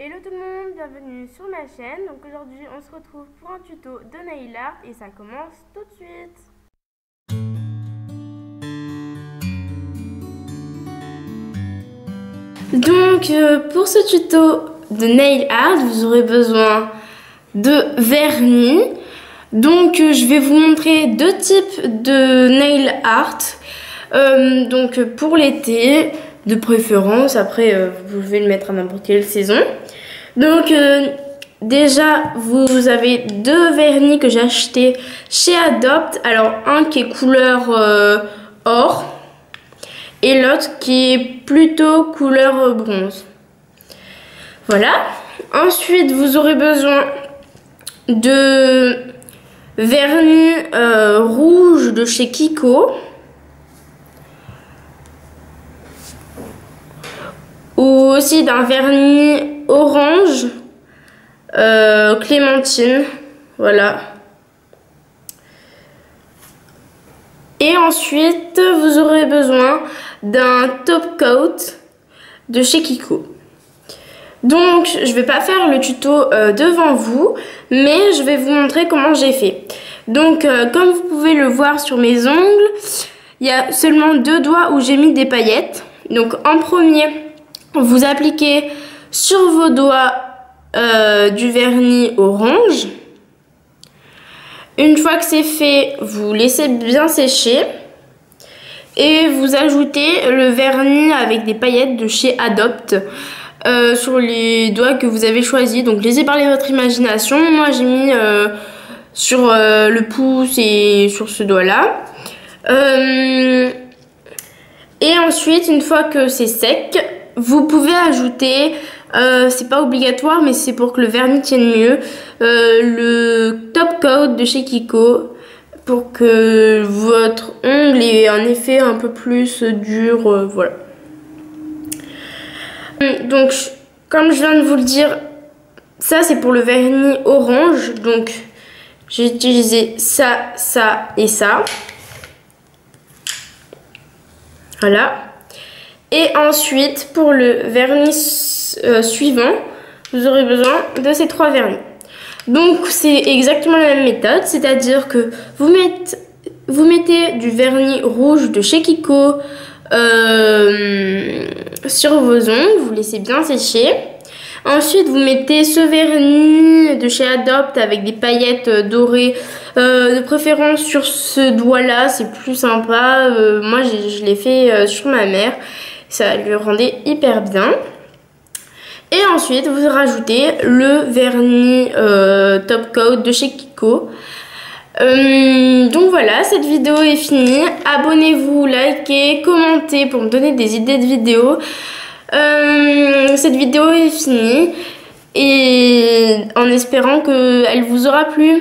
Hello tout le monde, bienvenue sur ma chaîne. Donc aujourd'hui on se retrouve pour un tuto de nail art et ça commence tout de suite. Donc euh, pour ce tuto de nail art, vous aurez besoin de vernis. Donc euh, je vais vous montrer deux types de nail art. Euh, donc pour l'été, de préférence. Après, vous pouvez le mettre à n'importe quelle saison. Donc, euh, déjà, vous avez deux vernis que j'ai acheté chez Adopt. Alors, un qui est couleur euh, or et l'autre qui est plutôt couleur bronze. Voilà. Ensuite, vous aurez besoin de vernis rouge de chez Kiko. ou aussi d'un vernis orange euh, clémentine voilà. Et ensuite vous aurez besoin d'un top coat de chez Kiko. Donc je vais pas faire le tuto euh, devant vous mais je vais vous montrer comment j'ai fait. Donc euh, comme vous pouvez le voir sur mes ongles il y a seulement deux doigts où j'ai mis des paillettes. Donc en premier vous appliquez sur vos doigts euh, du vernis orange. Une fois que c'est fait, vous laissez bien sécher. Et vous ajoutez le vernis avec des paillettes de chez Adopt euh, sur les doigts que vous avez choisis. Donc laissez parler votre imagination. Moi j'ai mis euh, sur le pouce et sur ce doigt-là. et ensuite, une fois que c'est sec, vous pouvez ajouter, euh, c'est pas obligatoire, mais c'est pour que le vernis tienne mieux, euh, le top coat de chez Kiko pour que votre ongle ait un effet un peu plus dur, euh, voilà. Donc, comme je viens de vous le dire, ça c'est pour le vernis orange, donc j'ai utilisé ça, ça et ça. Voilà. Et ensuite, pour le vernis euh, suivant, vous aurez besoin de ces trois vernis. Donc, c'est exactement la même méthode, c'est-à-dire que vous mettez, du vernis rouge de chez Kiko euh, sur vos ongles, vous laissez bien sécher. Ensuite, vous mettez ce vernis de chez Adopt avec des paillettes dorées, euh, de préférence sur ce doigt-là, c'est plus sympa. moi, je l'ai fait sur ma mère ça lui rendait hyper bien. Et ensuite, vous rajoutez le vernis euh, top coat de chez Kiko. Euh, donc voilà, cette vidéo est finie. Abonnez-vous, likez, commentez pour me donner des idées de vidéos. Euh, cette vidéo est finie et en espérant qu'elle vous aura plu.